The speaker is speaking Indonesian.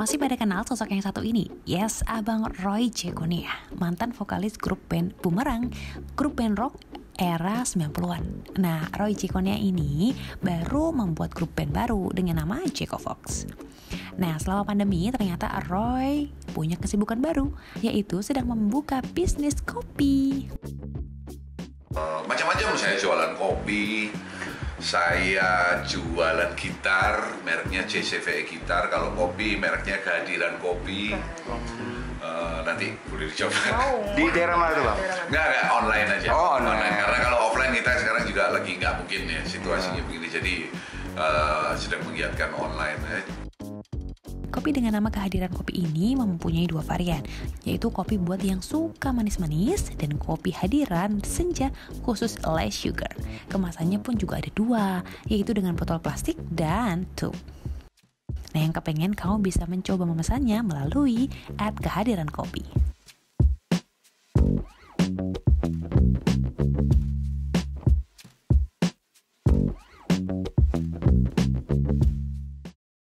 Masih pada kenal sosok yang satu ini? Yes, Abang Roy Cekonia, mantan vokalis grup band Bumerang, grup band rock era 90-an. Nah, Roy Cekonia ini baru membuat grup band baru dengan nama Jeko Fox. Nah, selama pandemi ternyata Roy punya kesibukan baru, yaitu sedang membuka bisnis kopi. Uh, macam-macam saya jualan kopi, saya jualan gitar, mereknya JCVE gitar. Kalau kopi, mereknya kehadiran kopi. Uh, nanti boleh dicoba. Di daerah mana tuh bang? Enggak, enggak online aja. Oh, online. Karena kalau offline kita sekarang juga lagi nggak mungkin ya situasinya begini. Jadi uh, sedang menggiatkan online. Kopi dengan nama kehadiran kopi ini mempunyai dua varian, yaitu kopi buat yang suka manis-manis dan kopi hadiran senja khusus less sugar. Kemasannya pun juga ada dua, yaitu dengan botol plastik dan tube. Nah yang kepengen kamu bisa mencoba memesannya melalui app kehadiran kopi.